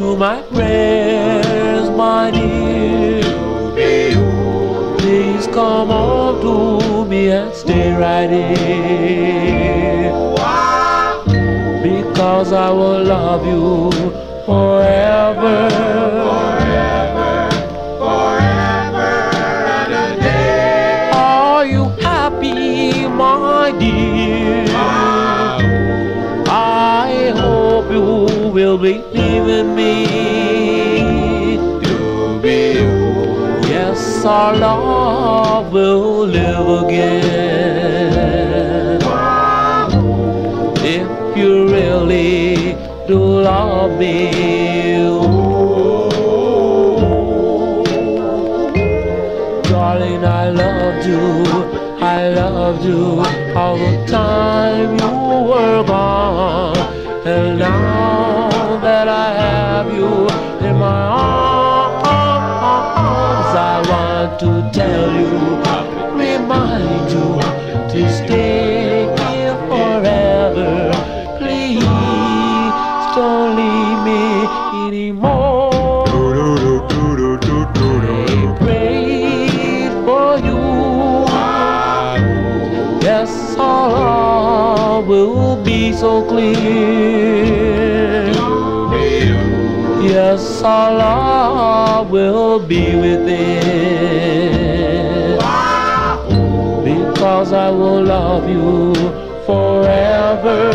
to my prayers, my dear. Please come on to me and stay right here. Because I will love you forever. Forever. Forever. Are you happy, my dear? I hope you will be leaving me. Yes, our love will live again. If you really do love me. Darling, I loved you, I loved you all the time you were gone. And now that I have you in my arms, to tell you, remind you to stay here forever. Please don't leave me anymore. I prayed for you. Yes, love will be so clear. Our love will be within. Because I will love you forever.